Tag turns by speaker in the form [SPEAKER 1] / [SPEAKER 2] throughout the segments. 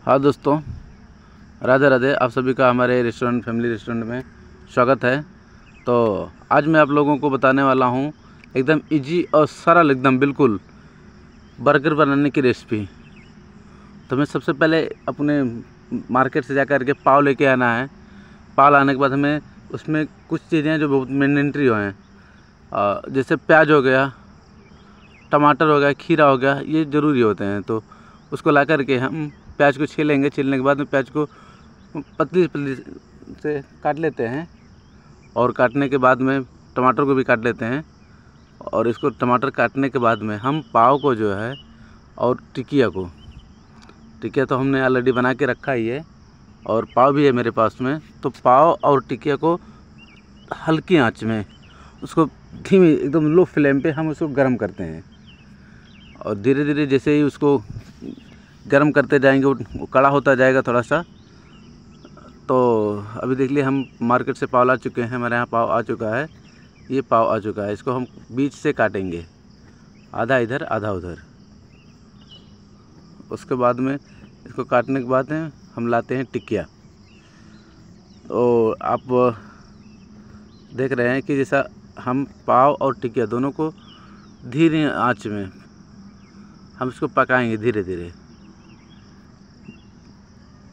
[SPEAKER 1] हाँ दोस्तों, राधे राधे, आप सभी का हमारे रेस्टोरेंट फैमिली रेस्टोरेंट में स्वागत है। तो आज मैं आप लोगों को बताने वाला हूँ, एकदम इजी और सरल एकदम, बिल्कुल बर्गर बनाने की रेसिपी तो मैं सबसे पहले अपने मार्केट से जा कर के पाव लेके आना है। पाव लाने के बाद हमें उसमें कुछ चीज़ें जो बहुत मैंडेंट्री हो हैं। जैसे प्याज हो गया, टमाटर हो गया, खीरा हो गया, ये ज़रूरी होते हैं। तो उसको ला कर के हम प्याज को छीलेंगे, छीलने के बाद में प्याज को पतली पतली से काट लेते हैं और काटने के बाद में टमाटर को भी काट लेते हैं और इसको टमाटर काटने के बाद में हम पाव को जो है और टिकिया को, टिकिया तो हमने ऑलरेडी बना के रखा ही है और पाव भी है मेरे पास में तो पाव और टिकिया को हल्की आँच में उसको धीमी एकदम लो फ्लेम पे हम उसको गर्म करते हैं और धीरे धीरे जैसे ही उसको गर्म करते जाएँगे, वो कड़ा होता जाएगा थोड़ा सा। तो अभी देख लिए हम मार्केट से पाव ला चुके हैं, हमारे यहाँ पाव आ चुका है। ये पाव आ चुका है, इसको हम बीच से काटेंगे। आधा इधर, आधा उधर। उसके बाद में इसको काटने के बाद में हम लाते हैं टिकिया तो आप देख रहे हैं कि जैसा हम पाव और टिकिया दोनों को धीरे आँच में हम इसको पकाएँगे धीरे धीरे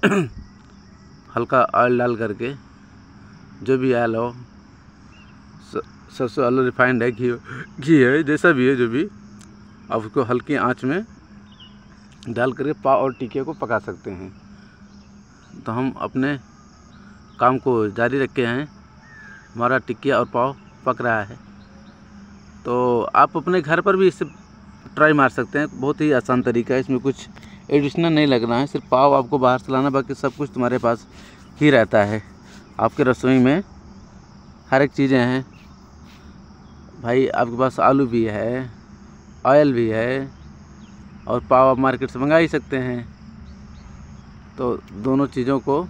[SPEAKER 1] हल्का ऑयल डाल करके, जो भी ऑयल हो सरसों आलू रिफाइंड है, घी घी है, जैसा भी है, जो भी, आप उसको हल्की आँच में डाल करके पाव और टिकिया को पका सकते हैं। तो हम अपने काम को जारी रखे हैं। हमारा टिकिया और पाव पक रहा है। तो आप अपने घर पर भी इसे ट्राई मार सकते हैं। बहुत ही आसान तरीका है, इसमें कुछ एडिशनल नहीं लगना है, सिर्फ़ पाव आपको बाहर से लाना, बाकी सब कुछ तुम्हारे पास ही रहता है। आपके रसोई में हर एक चीज़ें हैं। भाई, आपके पास आलू भी है, ऑयल भी है, और पाव आप मार्केट से मंगा ही सकते हैं। तो दोनों चीज़ों को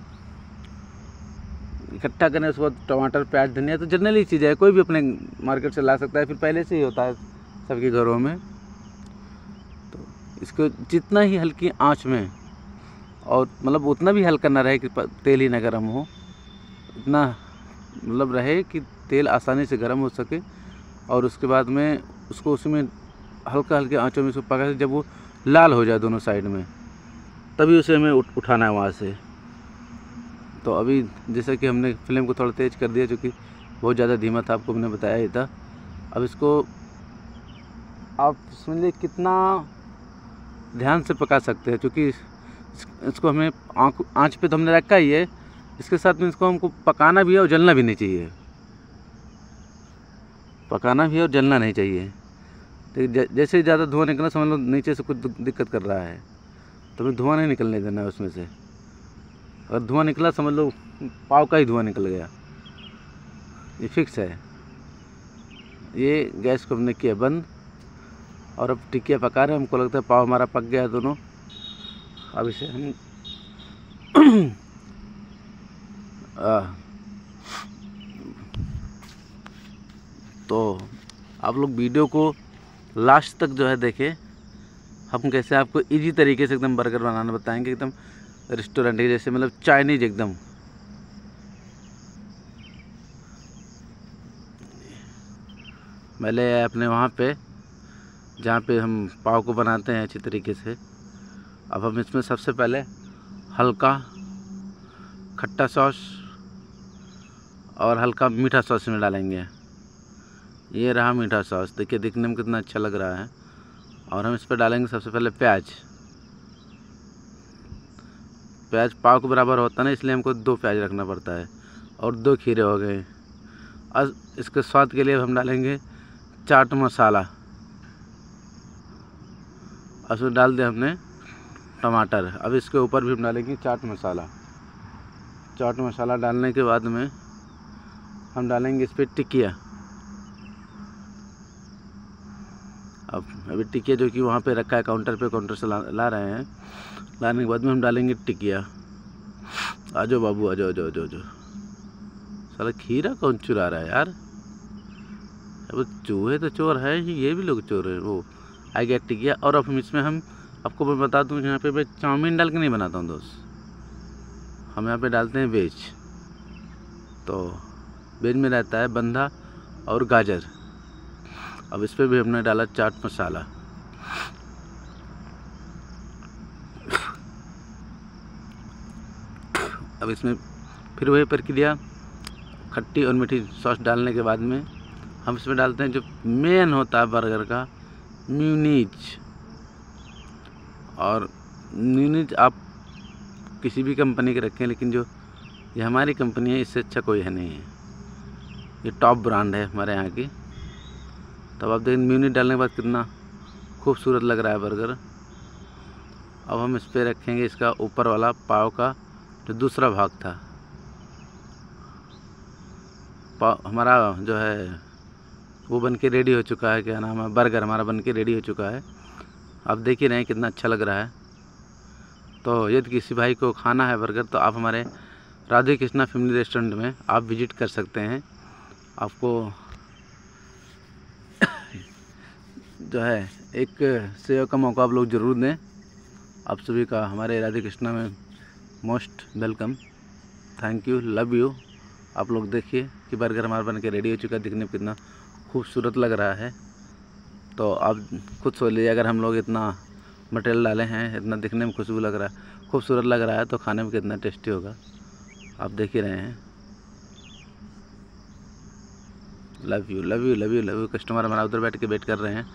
[SPEAKER 1] इकट्ठा करने उसके बाद टमाटर, प्याज, धनिया तो जनरली चीज़ है, कोई भी अपने मार्केट से ला सकता है, फिर पहले से ही होता है सबके घरों में। इसको जितना ही हल्की आँच में और मतलब उतना भी हल्का ना रहे कि तेल ही ना गर्म हो। इतना मतलब रहे कि तेल आसानी से गर्म हो सके और उसके बाद में उसको उसमें हल्का हल्के आंचों में उसको पका जब वो लाल हो जाए दोनों साइड में, तभी उसे हमें उठ, उठाना है वहाँ से। तो अभी जैसे कि हमने फ्लेम को थोड़ा तेज़ कर दिया क्योंकि बहुत ज़्यादा धीमा था, आपको मैंने बताया ही था। अब इसको आप समझिए कितना ध्यान से पका सकते हैं, क्योंकि इसको हमें आँख, आँच पे तो हमने रखा ही है, इसके साथ में इसको हमको पकाना भी है और जलना भी नहीं चाहिए। पकाना भी है और जलना नहीं चाहिए। तो जैसे ज़्यादा धुआँ निकलना, समझ लो नीचे से कुछ दिक्कत कर रहा है तो हमें धुआँ नहीं निकलने देना है उसमें से। अगर धुआँ निकला, समझ लो पाव का ही धुआँ निकल गया। ये फिक्स है। ये गैस को हमने किया बंद। और अब टिकिया पका रहे हैं। हमको लगता है पाव हमारा पक गया है दोनों। अब इसे हम तो आप लोग वीडियो को लास्ट तक जो है देखें। हम कैसे आपको इजी तरीके से एकदम बर्गर बनाना बताएँगे, एकदम रेस्टोरेंट के जैसे मतलब चाइनीज़ एकदम। पहले अपने वहाँ पे जहाँ पे हम पाव को बनाते हैं अच्छी तरीके से। अब हम इसमें सबसे पहले हल्का खट्टा सॉस और हल्का मीठा सॉस में डालेंगे। ये रहा मीठा सॉस। देखिए, दिखने में कितना अच्छा लग रहा है। और हम इस पर डालेंगे सबसे पहले प्याज। प्याज पाव के बराबर होता ना, इसलिए हमको दो प्याज रखना पड़ता है और दो खीरे हो गए। अब इसके स्वाद के लिए हम डालेंगे चाट मसाला। और उसमें डाल दिया हमने टमाटर। अब इसके ऊपर भी हम डालेंगे चाट मसाला। चाट मसाला डालने के बाद में हम डालेंगे इस पर टिकिया। अब अभी टिकिया जो कि वहाँ पे रखा है काउंटर पे काउंटर से ला, ला रहे हैं। लाने के बाद में हम डालेंगे टिकिया। आ जाओ बाबू आ जाओ जाओ जाओ जाओ साला खीरा कौन चुरा रहा है यार? अब चूहे तो चोर है ही ये भी लोग चोर है। वो आ गया टिकिया और अब हम इसमें हम आपको मैं बता दूँ, यहाँ पे मैं चाउमीन डाल के नहीं बनाता हूँ दोस्त। हम यहाँ पे डालते हैं वेज। तो वेज में रहता है बंधा और गाजर। अब इस पर भी हमने डाला चाट मसाला। अब इसमें फिर वही प्रक्रिया, खट्टी और मीठी सॉस डालने के बाद में हम इसमें डालते हैं जो मेन होता है बर्गर का म्यूनीज और म्यूनीज आप किसी भी कंपनी के रखें, लेकिन जो ये हमारी कंपनी है, इससे अच्छा कोई है नहीं है। ये टॉप ब्रांड है हमारे यहाँ की। तब आप देखें म्यूनीज डालने के बाद कितना खूबसूरत लग रहा है बर्गर। अब हम इस पर रखेंगे इसका ऊपर वाला पाव का, जो दूसरा भाग था। पाव, हमारा जो है वो बन के रेडी हो चुका है, क्या नाम है बर्गर हमारा बन के रेडी हो चुका है। आप देख ही रहे हैं कितना अच्छा लग रहा है। तो यदि किसी भाई को खाना है बर्गर तो आप हमारे राधे कृष्णा फैमिली रेस्टोरेंट में आप विज़िट कर सकते हैं। आपको जो है, एक सेवा का मौका आप लोग ज़रूर दें। आप सभी का हमारे राधे कृष्णा में most welcome thank you love you आप लोग देखिए कि बर्गर हमारा बन के रेडी हो चुका है, दिखने में कितना खूबसूरत लग रहा है। तो आप खुद सोच लीजिए, अगर हम लोग इतना मटेरियल डाले हैं, इतना दिखने में खुशबू लग रहा है, खूबसूरत लग रहा है तो खाने में कितना टेस्टी होगा। आप देख ही रहे हैं। Love you love you love you love you customer हमारा उधर बैठ के वेट कर रहे हैं।